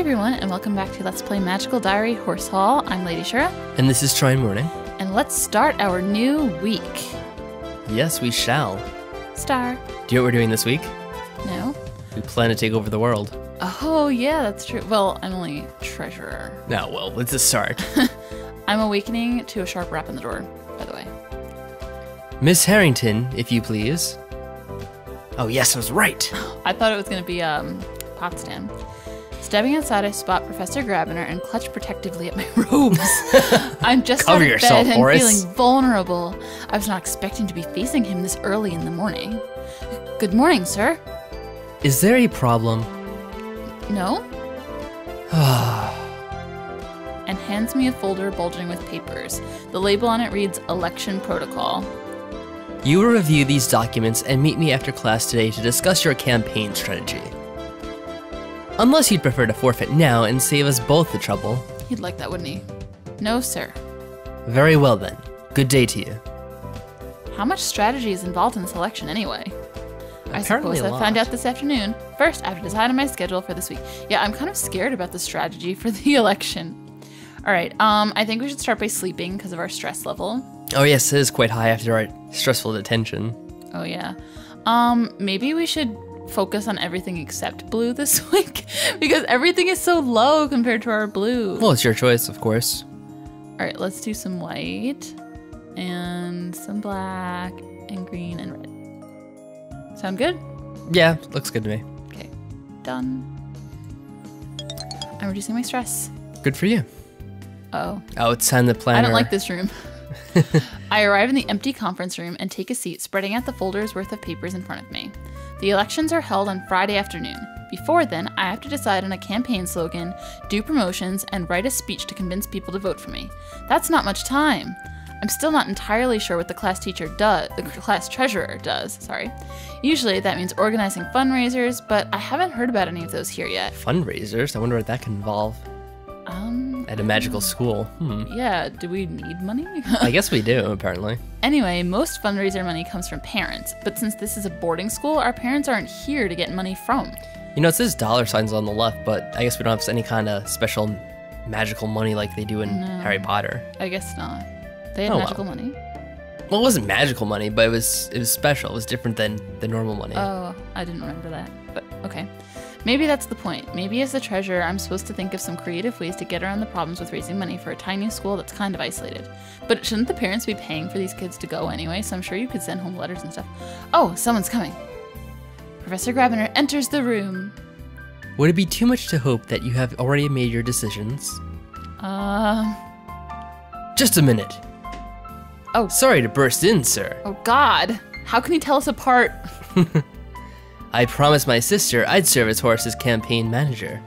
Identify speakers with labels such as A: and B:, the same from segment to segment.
A: everyone, and welcome back to Let's Play Magical Diary Horse Hall. I'm Lady Shura,
B: And this is tryinmorning.
A: and let's start our new week.
B: Yes, we shall.
A: Star.
B: Do you know what we're doing this week?
A: No?
B: We plan to take over the world.
A: Oh, yeah, that's true. Well, I'm only treasurer.
B: No, well, let's just start.
A: I'm awakening to a sharp rap on the door, by the way.
B: Miss Harrington, if you please. Oh, yes, I was right.
A: I thought it was going to be um, Potsdam. Stepping outside, I spot Professor Grabiner and clutch protectively at my robes. I'm just
B: Cover
A: out of
B: yourself,
A: bed and
B: Horace.
A: feeling vulnerable. I was not expecting to be facing him this early in the morning. Good morning, sir.
B: Is there a problem?
A: No? and hands me a folder bulging with papers. The label on it reads Election Protocol.
B: You will review these documents and meet me after class today to discuss your campaign strategy. Unless you'd prefer to forfeit now and save us both the trouble.
A: He'd like that, wouldn't he? No, sir.
B: Very well then. Good day to you.
A: How much strategy is involved in this election anyway? I suppose I
B: found
A: out this afternoon. First, I have to decide on my schedule for this week. Yeah, I'm kind of scared about the strategy for the election. All right, um, I think we should start by sleeping because of our stress level.
B: Oh, yes, it is quite high after our stressful detention.
A: Oh yeah. Um, maybe we should focus on everything except blue this week because everything is so low compared to our blue.
B: Well, it's your choice, of course.
A: All right, let's do some white and some black and green and red. Sound good?
B: Yeah, looks good to me.
A: Okay, done. I'm reducing my stress.
B: Good for you.
A: Oh,
B: Oh, it's time to plan.
A: I don't like this room. I arrive in the empty conference room and take a seat, spreading out the folders worth of papers in front of me. The elections are held on Friday afternoon. Before then, I have to decide on a campaign slogan, do promotions, and write a speech to convince people to vote for me. That's not much time. I'm still not entirely sure what the class teacher does, the class treasurer does, sorry. Usually that means organizing fundraisers, but I haven't heard about any of those here yet.
B: Fundraisers? I wonder what that can involve.
A: Um,
B: At a magical school. Hmm.
A: yeah, do we need money?
B: I guess we do, apparently.
A: Anyway, most fundraiser money comes from parents, but since this is a boarding school, our parents aren't here to get money from.
B: You know, it says dollar signs on the left, but I guess we don't have any kind of special magical money like they do in Harry Potter.
A: I guess not. They had
B: Oh, well.
A: magical money.
B: Well, it wasn't magical money, but it was it was special. It was different than the normal money.
A: Oh, I didn't remember that. But okay. Maybe that's the point. Maybe as the treasurer, I'm supposed to think of some creative ways to get around the problems with raising money for a tiny school that's kind of isolated. But shouldn't the parents be paying for these kids to go anyway? So I'm sure you could send home letters and stuff. Oh, someone's coming. Professor Grabiner enters the room.
B: Would it be too much to hope that you have already made your decisions?
A: Uh,
B: Just a minute.
A: Oh.
B: sorry to burst in, sir.
A: oh God. How can you tell us apart?
B: I promised my sister I'd serve as Horace's campaign manager.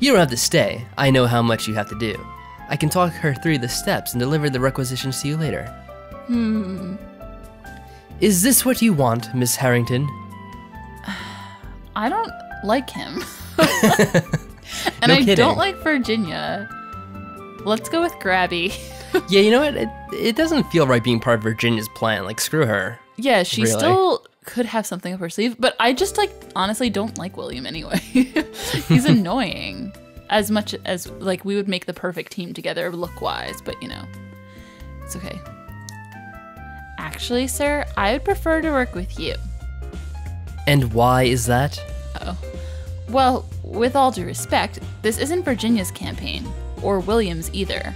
B: You don't have to stay. I know how much you have to do. I can talk her through the steps and deliver the requisitions to you later. Hmm. Is this what you want, Miss Harrington?
A: I don't like him. and
B: No
A: I
B: kidding.
A: don't like Virginia. Let's go with Grabby.
B: yeah, you know what? It, it doesn't feel right being part of Virginia's plan. Like, screw her.
A: yeah, she's
B: Really?
A: still could have something up her sleeve, but I just like honestly don't like William anyway. He's annoying. As much as like we would make the perfect team together look wise, but you know. It's okay. Actually, sir, I would prefer to work with you.
B: And why is that? Oh.
A: Well, with all due respect, this isn't Virginia's campaign, or William's either.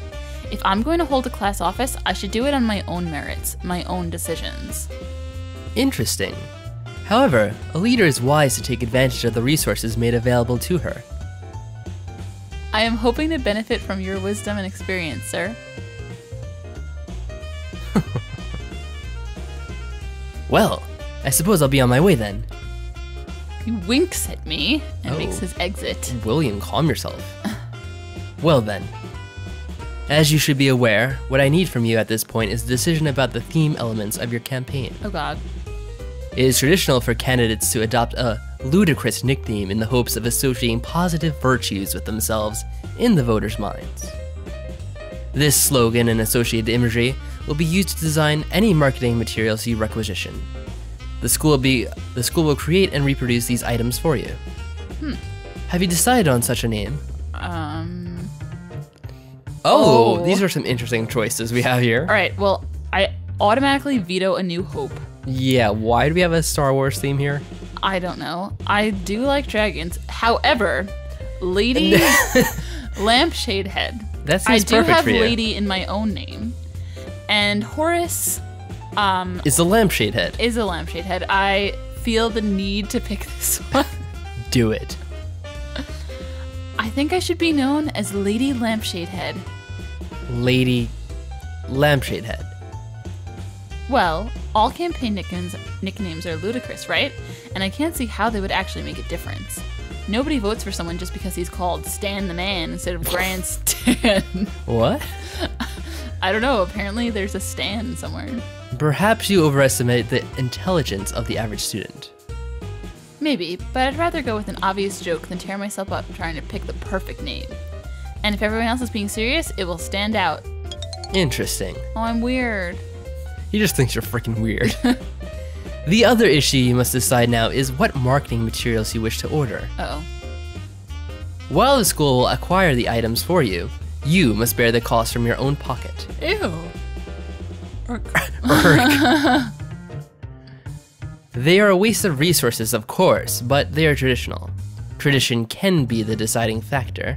A: If I'm going to hold a class office, I should do it on my own merits, my own decisions.
B: Interesting. However, a leader is wise to take advantage of the resources made available to her.
A: I am hoping to benefit from your wisdom and experience, sir.
B: Well, I suppose I'll be on my way then.
A: He winks at me and oh. makes
B: Oh.
A: his exit.
B: William, calm yourself. well then. As you should be aware, what I need from you at this point is a decision about the theme elements of your campaign.
A: Oh god.
B: It is traditional for candidates to adopt a ludicrous nickname in the hopes of associating positive virtues with themselves in the voters' minds. This slogan and associated imagery will be used to design any marketing materials you requisition. The school will be the school will create and reproduce these items for you. Have you decided on such a name?
A: Um.
B: Oh,
A: Oh.
B: these are some interesting choices we have here.
A: All right. Well, I automatically veto A New Hope.
B: Yeah, why do we have a Star Wars theme here?
A: I don't know. I do like dragons. However, Lady Lampshade Head.
B: That
A: I
B: seems
A: do
B: perfect
A: have
B: for you.
A: Lady in my own name, and Horace um,
B: It's the lampshade head.
A: is a lampshade head. I feel the need to pick this one.
B: Do it.
A: I think I should be known as Lady Lampshade Head.
B: Lady Lampshade Head.
A: Well, all campaign nicknames, nicknames are ludicrous, right? And I can't see how they would actually make a difference. Nobody votes for someone just because he's called Stan the Man instead of Grand Stan.
B: What?
A: I don't know, apparently there's a Stan somewhere.
B: Perhaps you overestimate the intelligence of the average student.
A: Maybe, but I'd rather go with an obvious joke than tear myself up trying to pick the perfect name. And if everyone else is being serious, it will stand out.
B: Interesting.
A: Oh, I'm weird.
B: He just thinks you're freaking weird. the other issue you must decide now is what marketing materials you wish to order.
A: Oh.
B: While the school will acquire the items for you, you must bear the cost from your own pocket.
A: Ew.
B: They are a waste of resources, of course, but they are traditional. Tradition can be the deciding factor.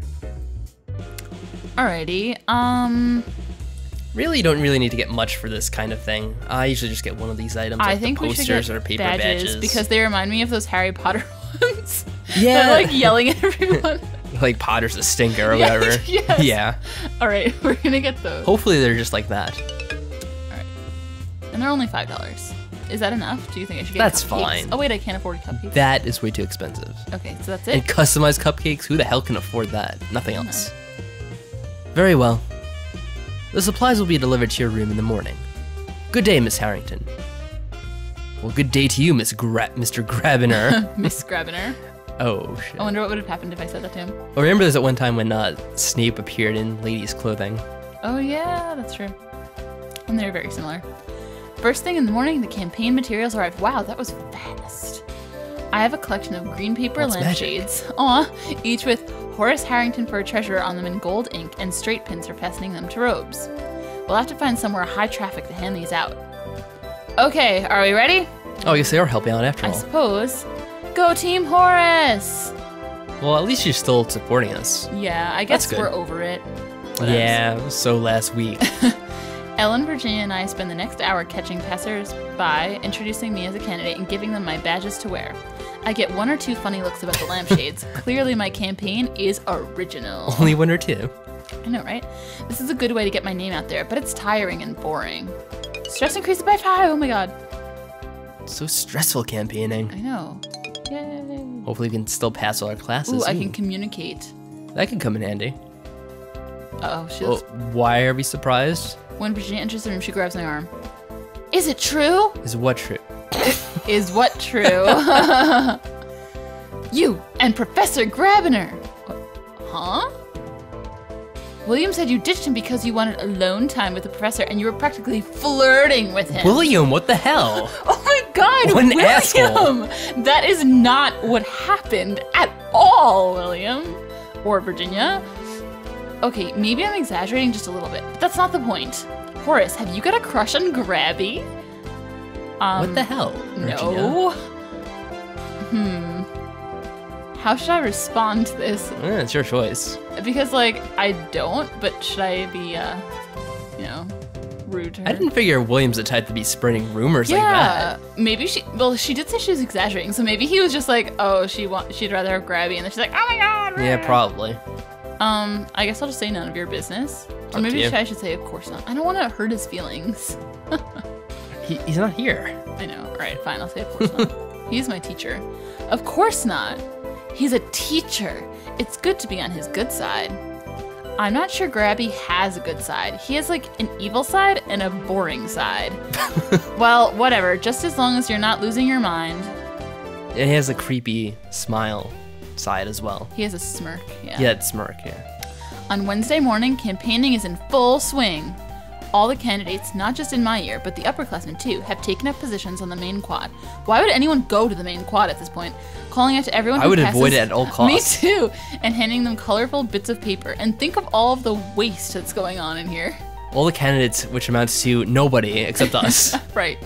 A: Alrighty, um,
B: Really, you don't really need to get much for this kind of thing. I usually just get one of these items,
A: I
B: like
A: think
B: the
A: we should
B: posters
A: get
B: or paper
A: badges,
B: badges.
A: because they remind me of those Harry Potter ones.
B: Yeah.
A: They're like yelling at everyone.
B: like Potter's a stinker or
A: Yeah,
B: whatever.
A: yes.
B: Yeah.
A: Alright, we're gonna get those.
B: Hopefully they're just like that.
A: All right, and they're only five dollars. Is that enough? Do you think I should get
B: That's
A: cupcakes?
B: fine.
A: Oh wait, I can't afford cupcakes.
B: That is way too expensive.
A: okay, so that's it.
B: And
A: it.
B: customized cupcakes, who the hell can afford that? Nothing else. Very well. The supplies will be delivered to your room in the morning. Good day, Miss Harrington. Well, good day to you, Miss Gra- Mr. Grabiner.
A: Miss Grabiner.
B: oh, shit.
A: I wonder what would have happened if I said that to him.
B: Oh, remember there's that one time when uh, Snape appeared in ladies' clothing?
A: Oh yeah, that's true. And they're very similar. First thing in the morning, the campaign materials arrive. Wow, that was fast. I have a collection of green paper lampshades, aw, each with Horace Harrington for a treasurer on them in gold ink and straight pins for fastening them to robes. We'll have to find somewhere high traffic to hand these out. Okay, are we ready?
B: Oh, guess they are helping out after
A: I
B: all.
A: I suppose. Go Team Horace!
B: Well, at least you're still supporting us.
A: Yeah, I guess we're over it. Whatevs.
B: Yeah, so last week.
A: Ellen, Virginia, and I spend the next hour catching passers-by, introducing me as a candidate, and giving them my badges to wear. I get one or two funny looks about the lampshades. Clearly, my campaign is original.
B: Only one or two.
A: I know, right? This is a good way to get my name out there, but it's tiring and boring. Stress increases by five. Oh my god.
B: So stressful campaigning.
A: I know. Yay.
B: Hopefully, we can still pass all our classes.
A: Ooh, I
B: Ooh,
A: can communicate.
B: That could come in handy.
A: Uh oh, she
B: Well,
A: looks.
B: why are we surprised?
A: When Virginia enters the room, she grabs my arm. Is it true?
B: Is what true?
A: Is what true? you and Professor Grabiner. Huh? William said you ditched him because you wanted alone time with the professor and you were practically flirting with him.
B: William, what the hell?
A: Oh my god,
B: What an
A: William!
B: asshole.
A: That is not what happened at all, William. Or Virginia. Okay, maybe I'm exaggerating just a little bit, but that's not the point. Horace, have you got a crush on Grabby? Um,
B: what the hell?
A: No. Hmm. How should I respond to this?
B: Eh, it's your choice.
A: Because, like, I don't, but should I be, uh, you know, rude to her?
B: I didn't figure William's the type to be spreading rumors like that.
A: Yeah, maybe she. Well, she did say she was exaggerating, so maybe he was just like, "Oh, she want, she'd rather have Grabby," and then she's like, "Oh my god."
B: Yeah, probably.
A: Um, I guess I'll just say none of your business, or maybe. I should say, "Of course not." I don't want to hurt his feelings.
B: He, he's not here.
A: I know. All right, fine. I'll say, "Of course not." He's my teacher. Of course not. He's a teacher. It's good to be on his good side. I'm not sure Grabby has a good side. He has like an evil side and a boring side. well, whatever. Just as long as you're not losing your mind.
B: And he has a creepy smile side as well.
A: He has a smirk. Yeah.
B: Yeah, smirk, yeah.
A: On Wednesday morning, campaigning is in full swing. All the candidates, not just in my year, but the upperclassmen too, have taken up positions on the main quad. Why would anyone go to the main quad at this point? Calling out to everyone
B: I
A: who
B: would
A: passes,
B: avoid it at all costs.
A: Me too, and handing them colorful bits of paper. And think of all of the waste that's going on in here.
B: All the candidates, which amounts to nobody except us.
A: Right.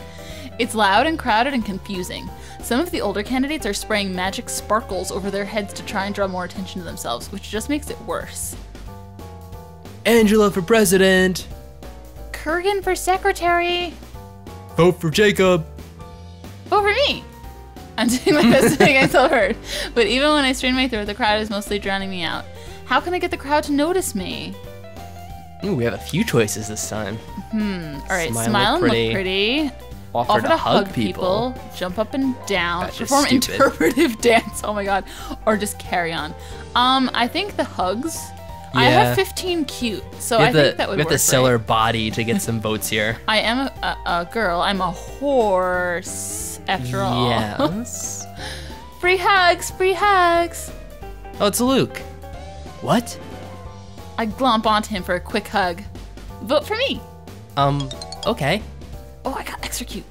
A: It's loud and crowded and confusing. Some of the older candidates are spraying magic sparkles over their heads to try and draw more attention to themselves, which just makes it worse.
B: Angela for president.
A: Kurgan for secretary.
B: Vote for Jacob.
A: Vote for me. I'm doing my best to make myself heard, but even when I strain my throat, the crowd is mostly drowning me out. How can I get the crowd to notice me?
B: Ooh, we have a few choices this time. Hmm.
A: All right,
B: Smile,
A: smile,
B: look
A: and
B: pretty.
A: look pretty.
B: Offer,
A: Offer
B: to, hug people.
A: jump up and down,
B: That's
A: perform interpretive dance. Oh my god, or just carry on. Um, I think the hugs. I have 15 cute, so I think that would
B: we have
A: work.
B: to sell
A: right?
B: our body to get some votes here.
A: I am a, a, girl. I'm a horse, after all.
B: Yes.
A: free hugs, free hugs.
B: oh, it's Luke. What?
A: I glomp onto him for a quick hug. Vote for me.
B: Um, okay.
A: Oh, I got extra cute.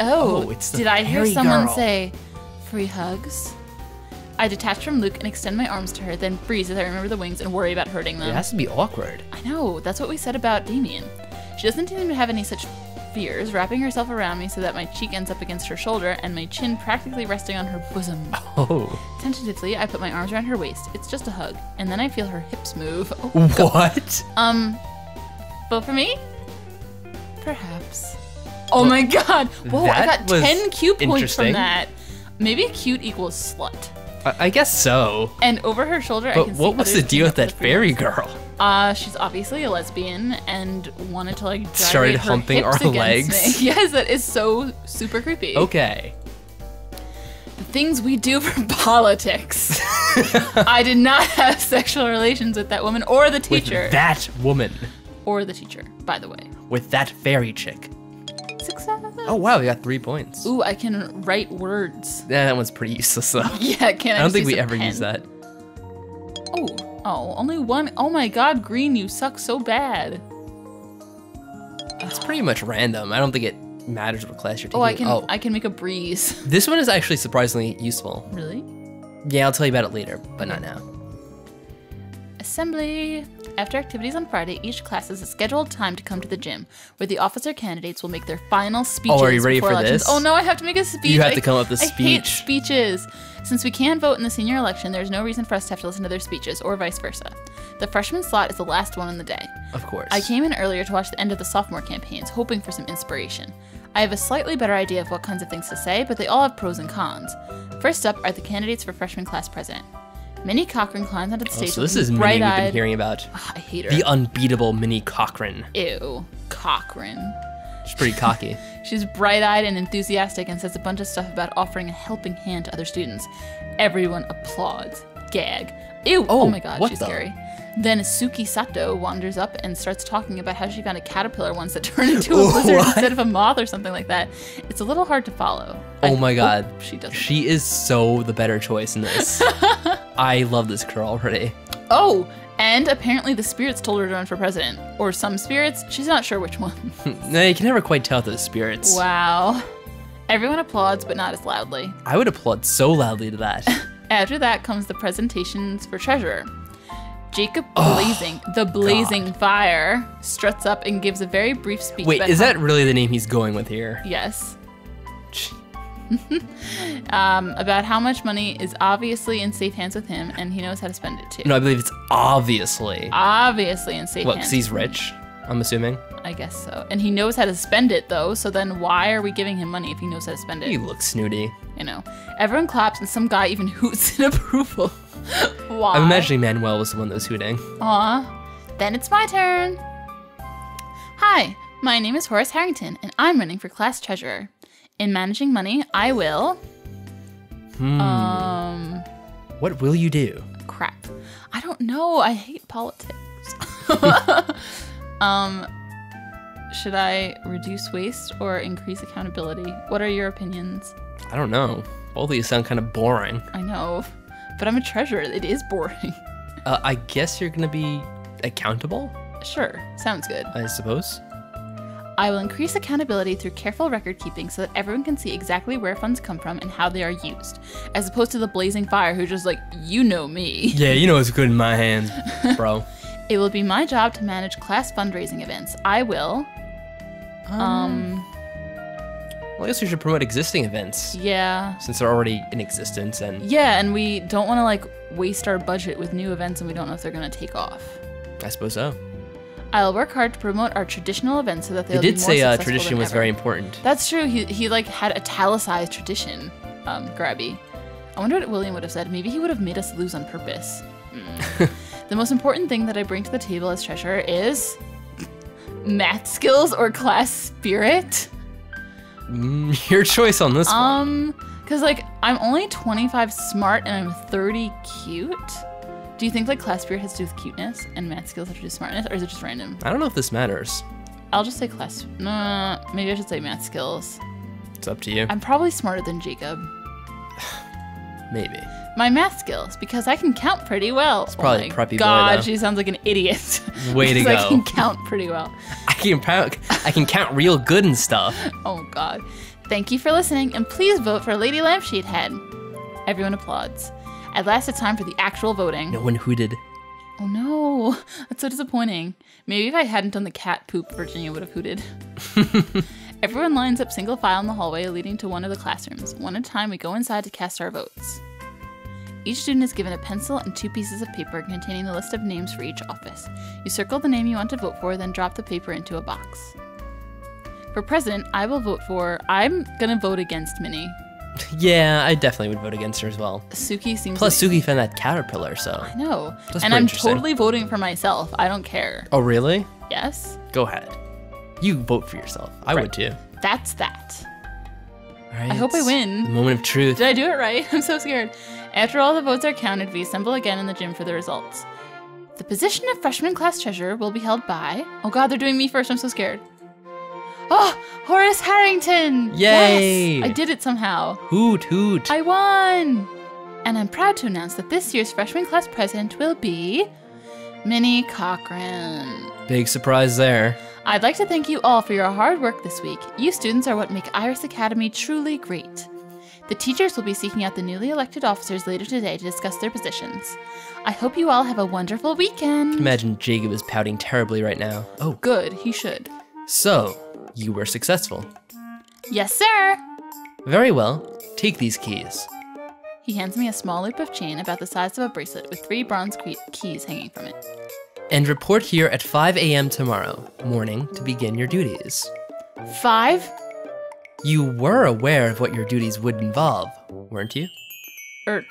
A: Oh,
B: Oh,
A: did I hear someone
B: girl.
A: say free hugs? I detach from Luke and extend my arms to her, then freeze as I remember the wings and worry about hurting them.
B: It has to be awkward.
A: I know, that's what we said about Damien. She doesn't seem to have any such fears, wrapping herself around me so that my cheek ends up against her shoulder and my chin practically resting on her bosom.
B: Oh.
A: Tentatively, I put my arms around her waist. It's just a hug, and then I feel her hips move. Oh,
B: What?
A: um, vote for me? Perhaps. Oh my god! Whoa, I got 10 cute points from that. Maybe cute equals slut.
B: I, I guess so.
A: And over her shoulder, I
B: But
A: can see
B: what was the deal with that fairy girl?
A: Uh, she's obviously a lesbian and wanted to like
B: Started
A: her
B: humping our legs.
A: Me. Yes, that is so super creepy.
B: Okay.
A: The things we do for politics. I did not have sexual relations with that woman or the
B: With
A: teacher.
B: that woman.
A: or the teacher, by the way.
B: With that fairy chick.
A: Success.
B: Oh wow, we got three points.
A: Ooh, I can write words.
B: Yeah, that one's pretty useless though.
A: Yeah, can I?
B: I don't think we ever
A: pen?
B: use that.
A: Oh, oh, only one. Oh my God, Green, you suck so bad.
B: It's pretty much random. I don't think it matters what class you're taking.
A: Oh, I can, oh. I can make a breeze.
B: This one is actually surprisingly useful.
A: really?
B: Yeah, I'll tell you about it later, but not now.
A: Assembly. After activities on Friday, each class has a scheduled time to come to the gym, where the officer candidates will make their final speeches.
B: Oh, are you ready for
A: elections.
B: this?
A: Oh no, I have to make a speech.
B: You have
A: I-
B: to come up with a
A: I hate
B: speech.
A: speeches. Since we can't vote in the senior election, there's no reason for us to have to listen to their speeches, or vice versa. The freshman slot is the last one in the day.
B: Of course.
A: I came in earlier to watch the end of the sophomore campaigns, hoping for some inspiration. I have a slightly better idea of what kinds of things to say, but they all have pros and cons. First up are the candidates for freshman class president. Minnie Cochran climbs onto the
B: Oh,
A: stage
B: so this is Minnie we've been hearing about.
A: Ugh, I hate her.
B: The unbeatable Minnie Cochran.
A: Ew, Cochran.
B: She's pretty cocky.
A: She's bright eyed and enthusiastic and says a bunch of stuff about offering a helping hand to other students. Everyone applauds. Gag. Ew, oh,
B: Oh,
A: my god, she's
B: the-
A: scary. Then Suki Sato wanders up and starts talking about how she found a caterpillar once that turned into a lizard
B: What?
A: instead of a moth or something like that. It's a little hard to follow.
B: Oh
A: I
B: my god.
A: She doesn't.
B: She is so the better choice in this. I love this girl already.
A: oh, and apparently the spirits told her to run for president. Or some spirits. She's not sure which one.
B: No, you can never quite tell those spirits.
A: wow. Everyone applauds, but not as loudly.
B: I would applaud so loudly to that.
A: After that comes the presentations for treasurer. Jacob Blazing, the Blazing Fire, struts up and gives a very brief speech.
B: Wait, is that really the name he's going with here?
A: Yes. um, about how much money is obviously in safe hands with him, and he knows how to spend it too.
B: No, I believe it's obviously.
A: Obviously in safe
B: What,
A: hands.
B: because he's rich? I'm assuming.
A: I guess so. And he knows how to spend it though. So then why are we giving him money if he knows how to spend it?
B: You look snooty.
A: You know, everyone claps and some guy even hoots in approval. why?
B: I'm imagining Manuel was the one that was hooting.
A: Aw. Then it's my turn. Hi, my name is Horace Harrington, and I'm running for class treasurer. In managing money, I will.
B: Hmm.
A: Um,
B: what will you do?
A: crap. I don't know. I hate politics. um, should I reduce waste or increase accountability? What are your opinions?
B: I don't know. Both of these sound kind of boring.
A: I know, but I'm a treasurer. It is boring.
B: Uh, I guess you're gonna be accountable.
A: Sure, sounds good.
B: I suppose.
A: I will increase accountability through careful record keeping so that everyone can see exactly where funds come from and how they are used, as opposed to the blazing fire who's just like, you know me.
B: Yeah, you know it's good in my hands, bro.
A: It will be my job to manage class fundraising events. I will. Um,
B: Well, I guess we should promote existing events
A: yeah.
B: since they're already in existence and
A: Yeah, and we don't want to like waste our budget with new events and we don't know if they're going to take off.
B: I suppose so.
A: I'll work hard to promote our traditional events so that
B: They
A: they'll
B: did
A: be more
B: say uh, tradition was
A: ever.
B: very important.
A: That's true. He he like had italicized tradition. Um, Grabby. I wonder what William would have said. Maybe he would have made us lose on purpose. Mm. the most important thing that I bring to the table as treasurer is math skills or class spirit.
B: Mm, your choice on this one.
A: Um, cause like I'm only 25 smart and I'm 30 cute. Do you think like class spirit has to do with cuteness and math skills have to do with smartness, or is it just random?
B: I don't know if this matters.
A: I'll just say class. No, maybe I should say math skills.
B: It's up to you.
A: I'm probably smarter than Jacob.
B: Maybe.
A: My math skills because I can count pretty well. It's
B: probably
A: oh
B: preppy boy,
A: God,
B: though.
A: she sounds like an idiot.
B: Way to
A: Because I can count pretty well.
B: I can count. I can count real good and stuff.
A: Oh God. Thank you for listening, and please vote for Lady Lampshade Head. Everyone applauds. At last, it's time for the actual voting.
B: No one hooted.
A: Oh no, that's so disappointing. Maybe if I hadn't done the cat poop, Virginia would have hooted. Everyone lines up single file in the hallway leading to one of the classrooms. One at a time, we go inside to cast our votes. Each student is given a pencil and two pieces of paper containing the list of names for each office. You circle the name you want to vote for, then drop the paper into a box. For president, I will vote for. I'm gonna vote against Minnie.
B: Yeah, I definitely would vote against her as well.
A: Suki seems.
B: Plus,
A: like,
B: Suki found that caterpillar, so.
A: I know,
B: That's
A: and I'm totally voting for myself. I don't care.
B: Oh, really?
A: Yes,
B: Go ahead. You vote for yourself. I would too.
A: that's that.
B: All right,
A: I hope I win.
B: The moment of truth.
A: Did I do it right? I'm so scared. After all the votes are counted, we assemble again in the gym for the results. The position of freshman class treasurer will be held by. Oh god, they're doing me first. I'm so scared. Oh, Horace Harrington!
B: Yay!
A: Yes! I did it somehow.
B: Hoot, hoot.
A: I won! And I'm proud to announce that this year's freshman class president will be. Minnie Cochran.
B: Big surprise there.
A: I'd like to thank you all for your hard work this week. You students are what make Iris Academy truly great. The teachers will be seeking out the newly elected officers later today to discuss their positions. I hope you all have a wonderful weekend.
B: Imagine Jacob is pouting terribly right now. Oh,
A: Good, he should.
B: so you were successful.
A: Yes, sir!
B: Very well. Take these keys.
A: He hands me a small loop of chain about the size of a bracelet with three bronze keys hanging from it.
B: And report here at 5 a.m. tomorrow morning to begin your duties.
A: Five?
B: You were aware of what your duties would involve, weren't you?
A: Er,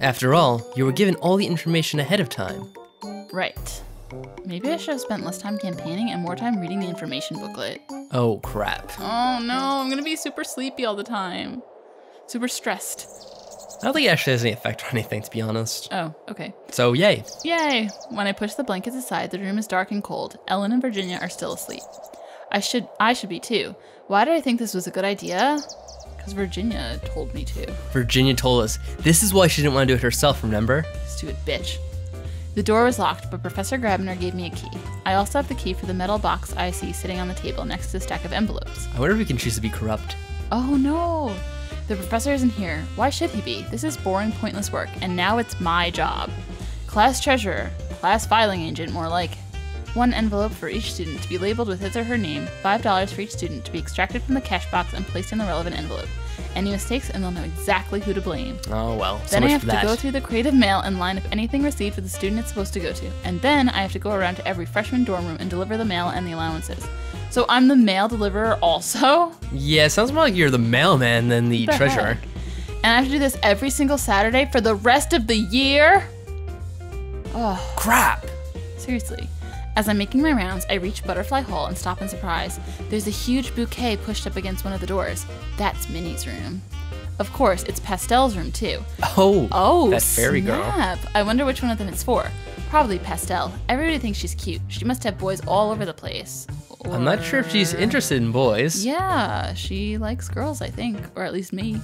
B: After all, you were given all the information ahead of time.
A: right. Maybe I should have spent less time campaigning and more time reading the information booklet.
B: Oh, crap.
A: Oh no, I'm gonna be super sleepy all the time. Super stressed.
B: I don't think it actually has any effect on anything, to be honest.
A: Oh, okay.
B: So, yay.
A: Yay! When I push the blankets aside, the room is dark and cold. Ellen and Virginia are still asleep. I should I should be too. Why did I think this was a good idea? Because Virginia told me to.
B: Virginia told us this is why she didn't want to do it herself, remember?
A: Stupid bitch. The door was locked, but Professor Grabiner gave me a key. I also have the key for the metal box I see sitting on the table next to the stack of envelopes.
B: I wonder if we can choose to be corrupt.
A: Oh no! The professor isn't here. Why should he be? This is boring, pointless work, and now it's my job. Class treasurer, class filing agent, more like. One envelope for each student to be labeled with his or her name, $5 for each student to be extracted from the cash box and placed in the relevant envelope. Any mistakes, and they'll know exactly who to blame.
B: Oh, well. So
A: Then I have to go through the creative mail and line up anything received for the student it's supposed to go to. And then I have to go around to every freshman dorm room and deliver the mail and the allowances. So I'm the mail deliverer also?
B: Yeah, sounds more like you're the mailman than the,
A: the
B: treasurer.
A: heck? And I have to do this every single Saturday for the rest of the year? Oh,
B: Crap!
A: seriously. As I'm making my rounds, I reach Butterfly Hall and stop in surprise. There's a huge bouquet pushed up against one of the doors. That's Minnie's room. Of course, it's Pastel's room too.
B: Oh,
A: Oh,
B: that fairy girl.
A: snap. I wonder which one of them it's for. Probably Pastel. Everybody thinks she's cute. She must have boys all over the place.
B: I'm not sure if she's interested in boys.
A: Yeah, she likes girls, I think, or at least me.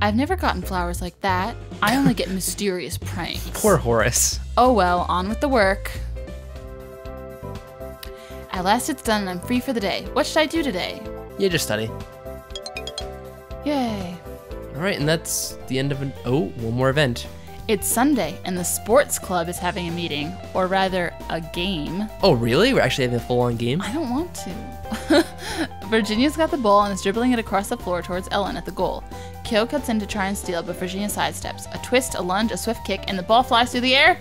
A: I've never gotten flowers like that. I only get mysterious pranks.
B: Poor Horace.
A: Oh well, on with the work. At last it's done and I'm free for the day. What should I do today?
B: Yeah, just study.
A: Yay.
B: All right, and that's the end of an. Oh, one more event.
A: It's Sunday and the sports club is having a meeting, or rather, a game.
B: Oh, really? We're actually having a full-on game.
A: I don't want to. Virginia's got the ball and is dribbling it across the floor towards Ellen at the goal. Kyo cuts in to try and steal, but Virginia sidesteps. A twist, a lunge, a swift kick, and the ball flies through the air.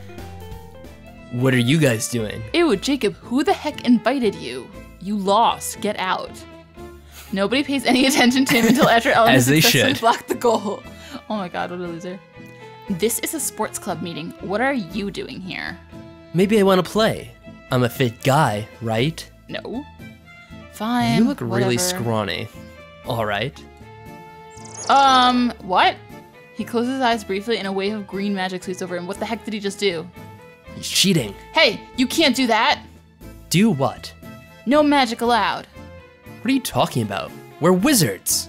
B: What are you guys doing?
A: Ew, Jacob, who the heck invited you? You lost. Get out. Nobody pays any attention to him until after Ellen
B: As
A: successfully blocked the goal. Oh my god, what a loser. This is a sports club meeting. What are you doing here?
B: Maybe I want to play. I'm a fit guy, right?
A: No. Fine.
B: you look really scrawny. All right.
A: Um, what? He closes his eyes briefly and a wave of green magic sweeps over him. What the heck did he just do?
B: He's cheating.
A: Hey, you can't do that!
B: Do what?
A: No magic allowed.
B: What are you talking about? We're wizards.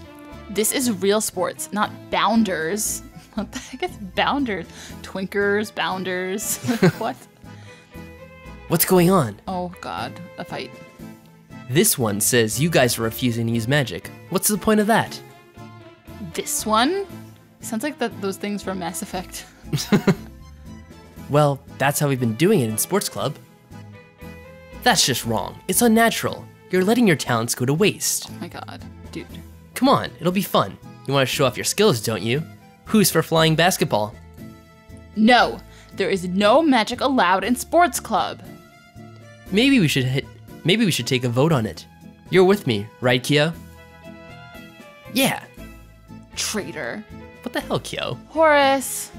A: This is real sports, not bounders. What the heck is bounders? Twinkers, bounders. what?
B: What's going on?
A: Oh god, a fight.
B: This one says you guys are refusing to use magic. What's the point of that?
A: This one? Sounds like that those things from Mass Effect.
B: Well, that's how we've been doing it in sports club. That's just wrong. It's unnatural. You're letting your talents go to waste.
A: Oh my god, dude.
B: Come on, it'll be fun. You want to show off your skills, don't you? Who's for flying basketball?
A: No, there is no magic allowed in sports club.
B: Maybe we should hit maybe we should take a vote on it. You're with me, right, Kyo? Yeah.
A: Traitor.
B: What the hell, Kyo?
A: Horace.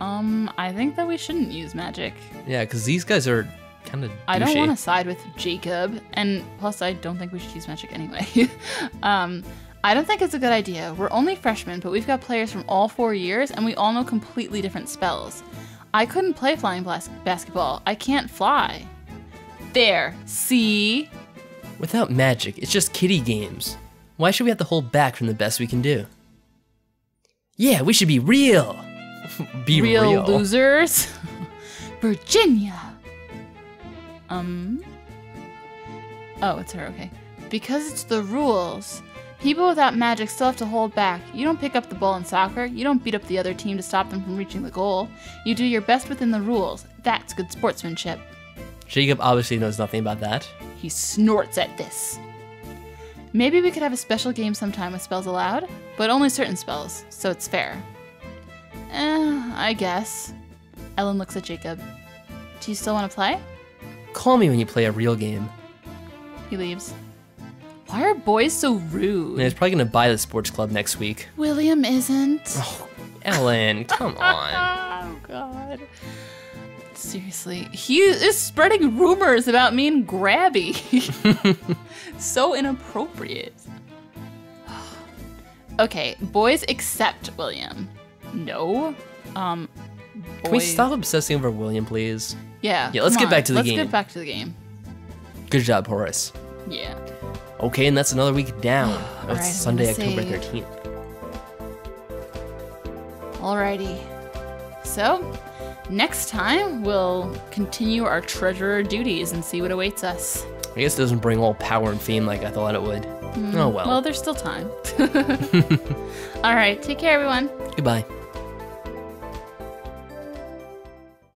A: Um, I think that we shouldn't use magic.
B: Yeah, because these guys are kind of
A: I don't want to side with Jacob, and plus, I don't think we should use magic anyway. um, I don't think it's a good idea. We're only freshmen, but we've got players from all four years, and we all know completely different spells. I couldn't play flying blas- basketball. I can't fly. There. See?
B: Without magic, it's just kiddie games. Why should we have to hold back from the best we can do? Yeah, we should be real. be
A: real,
B: real.
A: losers. Virginia. Um. Oh, it's her. Okay. Because it's the rules. People without magic still have to hold back. You don't pick up the ball in soccer. You don't beat up the other team to stop them from reaching the goal. You do your best within the rules. That's good sportsmanship.
B: Jacob obviously knows nothing about that.
A: He snorts at this. Maybe we could have a special game sometime with spells allowed, but only certain spells, so it's fair. Eh, I guess. Ellen looks at Jacob. Do you still want to play?
B: Call me when you play a real game.
A: He leaves. Why are boys so rude?
B: he's probably gonna buy the sports club next week.
A: William isn't.
B: Oh, Ellen, come on.
A: Oh, God. Seriously, he is spreading rumors about me and Grabby. so inappropriate. okay, boys accept William. No. Um.
B: Can we stop obsessing over William, please?
A: Yeah.
B: Yeah, let's get back to the game.
A: let's get back to the game.
B: Good job, Horace.
A: Yeah.
B: Okay, and that's another week down. Oh, it's
A: Alright,
B: Sunday, October
A: save.
B: 13th.
A: Alrighty. So, next time we'll continue our treasurer duties and see what awaits us.
B: I guess it doesn't bring all power and fame like I thought it would. Oh well.
A: Well, there's still time. All right, take care, everyone.
B: Goodbye.